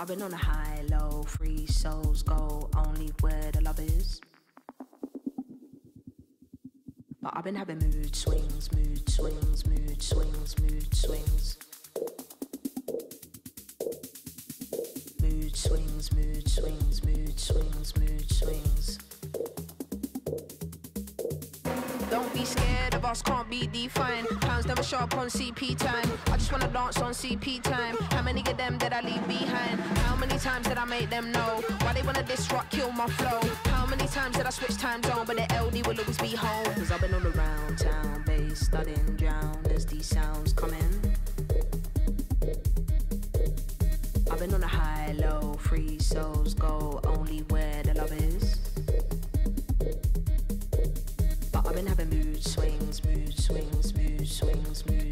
I've been on a high, low, free souls go only where the love is. But I've been having mood swings, mood swings, mood swings, mood swings. Mood swings, mood swings, mood swings, mood swings. Don't be scared of us, can't be defined. Pounds never show up on CP time. I just wanna dance on CP time. How many of them did I leave behind? times did I make them know? Why they wanna disrupt, kill my flow? How many times did I switch time zone? But the LD will always be home. Cause I've been all around town, bass, thudding, drown as these sounds coming. I've been on a high, low, free souls go only where the love is. But I've been having mood swings, mood swings, mood swings, mood